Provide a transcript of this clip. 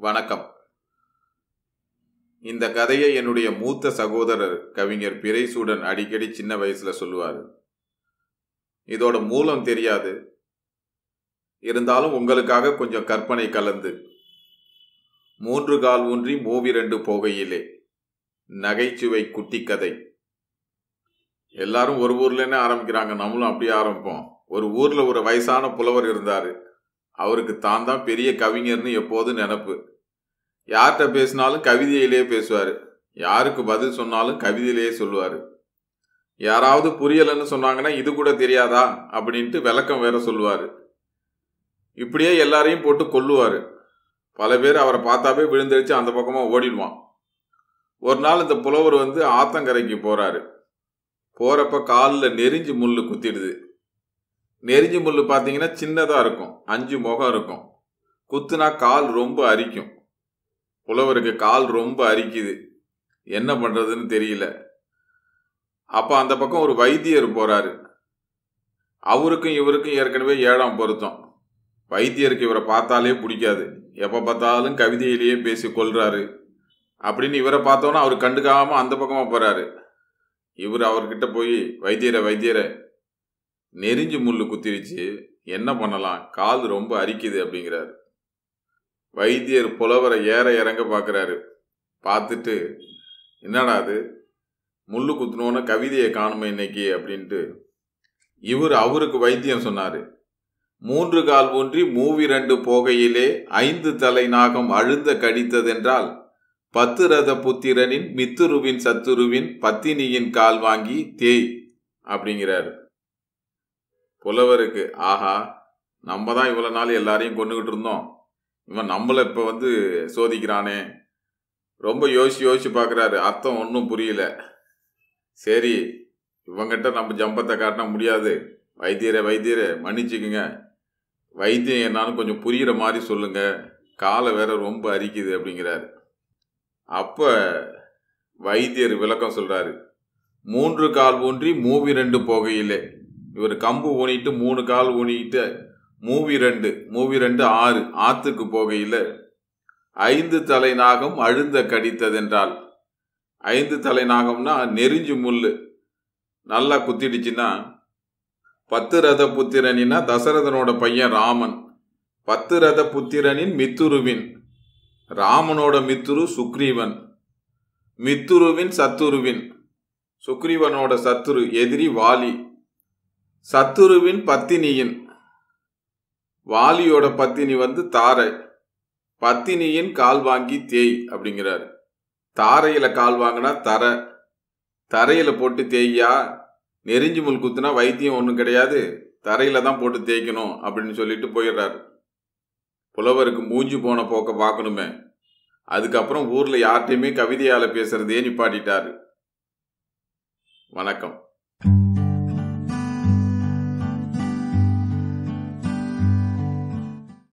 வணக்கம். இந்த கதையை என்னுடைய மூத்த சகோதரர் கவிஞர் பிறைசூடன் அடிக்கடி சின்ன வயசுல சொல்லுவார். இதோட மூலம் தெரியாது. இருந்தாலும் உங்களுக்காக கொஞ்சம் கற்பனை கலந்து. மூன்று கால் ஊன்றி மூவிரண்டு போகையிலே. நகைச்சுவை குட்டி கதை எல்லாரும் ஒரு ஊர்லன்னு ஆரம்பிக்கிறாங்க. நம்மளும் அப்படியே ஆரம்பிப்போம். ஒரு ஊர்ல ஒரு வயசான புலவர் இருந்தாரு. அவருக்கு தான் தான் பெரிய கவிஞர்னு எப்போதும் நினப்பு. யார்கிட்ட பேசினாலும் கவிதையிலேயே பேசுவார். யாருக்கு பதில் சொன்னாலும் கவிதையிலேயே சொல்லுவார். யாராவது புரியலைன்னு சொன்னாங்கன்னா இது கூட தெரியாதா? அப்படின்ட்டு விளக்கம் வேற சொல்லுவார். இப்படியே எல்லாரையும் போட்டு கொல்லுவார். பல பேர் அவரை பார்த்தாவே விழுந்தடிச்சு அந்த பக்கமாக ஓடிடுவான். ஒரு நாள் இந்த புலவர் வந்து ஆத்தங்கரைக்கு போகிறாரு போகிறப்ப காலில் நெறிஞ்சு முள்ளு குத்திடுது. நெறிஞ்சு முள்ளு பார்த்தீங்கன்னா சின்னதாக இருக்கும். அஞ்சு முகம் இருக்கும். குத்துனா கால் ரொம்ப அரிக்கும். புலவருக்கு கால் ரொம்ப அரிக்குது. என்ன பண்ணுறதுன்னு தெரியல. அப்போ அந்த பக்கம் ஒரு வைத்தியர் போகிறாரு அவருக்கும் இவருக்கும் ஏற்கனவே ஏழாம் பொருத்தம். வைத்தியருக்கு இவரை பார்த்தாலே பிடிக்காது. எப்போ பார்த்தாலும் கவிதையிலேயே பேசி கொள்கிறாரு அப்படின்னு இவரை பார்த்தோன்னா அவர் கண்டுக்காமல் அந்த பக்கமாக போகிறாரு இவர் அவர்கிட்ட போய் வைத்தியரை வைத்தியரை நெறிஞ்சு முள்ளு குத்திருச்சு. என்ன பண்ணலாம்? கால் ரொம்ப அரிக்குது அப்படிங்கிறாரு. வைத்தியர் புலவரை ஏற இறங்க பார்க்குறாரு பார்த்துட்டு என்னடா அது? முள்ளு குத்துனோன்னு கவிதையை காணுமே இன்னைக்கு? அப்படின்ட்டு. இவர் அவருக்கு வைத்தியம் சொன்னார். மூன்று கால் ஊன்றி மூவிரண்டு போகையிலே ஐந்து தலை நாகம் அழுந்த கடித்ததென்றால் பத்து ரத புத்திரனின் மித்துருவின் சத்துருவின் பத்தினியின் கால் வாங்கி தேய் அப்படிங்கிறாரு. புலவருக்கு ஆஹா நம்ம தான் இவ்வளோ நாள் எல்லாரையும் கொண்டுகிட்டு இருந்தோம். இவன் நம்மளை இப்போ வந்து சோதிக்கிறானே. ரொம்ப யோசிச்சு யோசிச்சு பார்க்குறாரு அர்த்தம் ஒன்றும் புரியல. சரி இவங்கிட்ட நம்ம ஜம்பத்தை காட்டினா முடியாது. வைத்தியரை வைத்தியரை மன்னிச்சுக்குங்க. வைத்தியம் என்னான்னு கொஞ்சம் புரிகிற மாதிரி சொல்லுங்கள் காலை வேற ரொம்ப அரிக்குது அப்படிங்கிறாரு. அப்போ வைத்தியர் விளக்கம் சொல்கிறாரு மூன்று கால் ஊன்றி மூவி ரெண்டு போகையிலே. இவர் கம்பு ஊனிட்டு மூணு கால் ஊனிட்டு மூவி ரெண்டு மூவி ரெண்டு ஆறு ஆத்துக்கு போகையில் ஐந்து தலை நாகம் அழுந்த கடித்ததென்றால் ஐந்து தலை நாகம்னா நெறிஞ்சு முள் நல்லா குத்திடுச்சுன்னா பத்து ரத புத்திரனின்னா தசரதனோட பையன் ராமன் பத்து ரத புத்திரனின் மித்துருவின் ராமனோட மித்துரு சுக்ரீவன் மித்துருவின் சத்துருவின் சுக்ரீவனோட சத்துரு எதிரி வாலி சத்துருவின் பத்தினியின் வாலியோட பத்தினி வந்து தாரை பத்தினியின் கால் வாங்கி தேய் அப்படிங்கிறாரு. தாரையில் கால் வாங்கினா தர தரையில் போட்டு தேய்யா நெறிஞ்சு முள் குத்துனா வைத்தியம் ஒன்றும் கிடையாது தரையில் தான் போட்டு தேய்க்கணும் அப்படின்னு சொல்லிட்டு போயிடுறாரு. புலவருக்கு மூஞ்சி போன போக்க பார்க்கணுமே. அதுக்கப்புறம் ஊரில் யார்கிட்டையுமே கவிதையால் பேசுகிறதே நிப்பாட்டிட்டாரு. வணக்கம்.